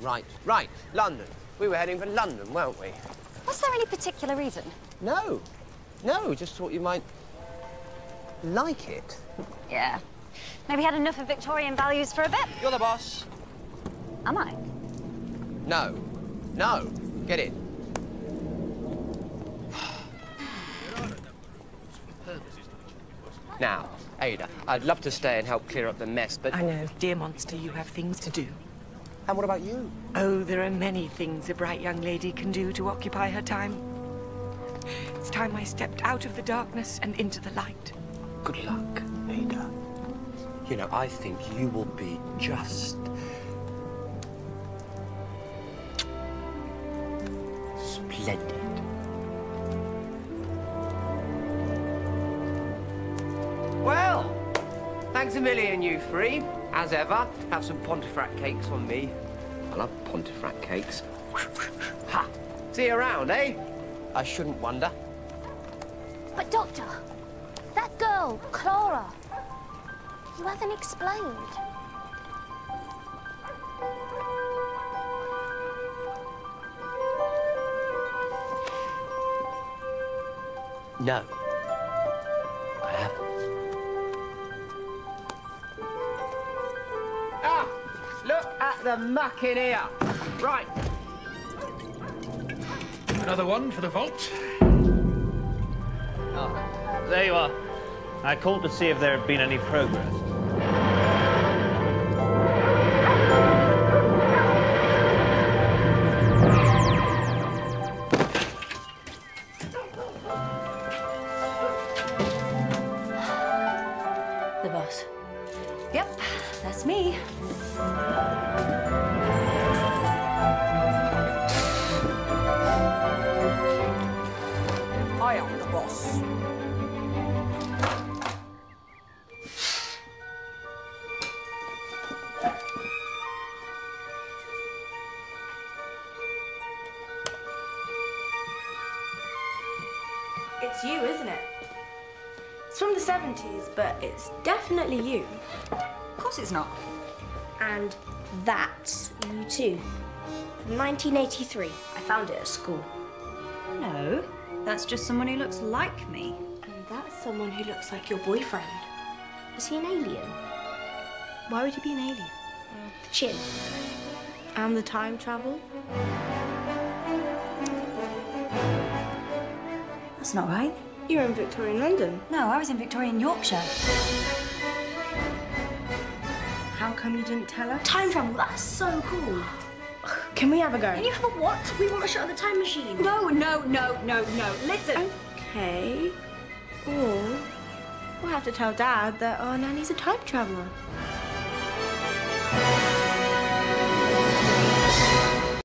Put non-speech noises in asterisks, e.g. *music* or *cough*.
Right, right. London. We were heading for London, weren't we? Was there any particular reason? No. No, just thought you might like it. Yeah. Maybe had enough of Victorian values for a bit. You're the boss. Am I? No. No. Get in. Now, Ada, I'd love to stay and help clear up the mess, but... I know, dear monster, you have things to do. And what about you? Oh, there are many things a bright young lady can do to occupy her time. It's time I stepped out of the darkness and into the light. Good luck, Ada. You know, I think you will be just... splendid. Thanks a million, you three. As ever, have some Pontefract cakes on me. I love Pontefract cakes. *laughs* Ha! See you around, eh? I shouldn't wonder. But, Doctor, that girl, Clara, you haven't explained. No. I haven't. The muck in here. Right. Another one for the vault. Oh, there you are. I called to see if there had been any progress. That's me. I am the boss. It's you, isn't it? It's from the 70s, but it's definitely you. Of course it's not. And that's you too. 1983. I found it at school. No, that's just someone who looks like me. And that's someone who looks like your boyfriend. Is he an alien? Why would he be an alien? The chin. And the time travel. That's not right. You're in Victorian London. No, I was in Victorian Yorkshire come you didn't tell us? Time travel, that's so cool. Can we have a go? Can you have a what? We want a shot at the time machine. No, no, no, no, no. Listen. Okay. Or we'll have to tell Dad that our nanny's a time traveller.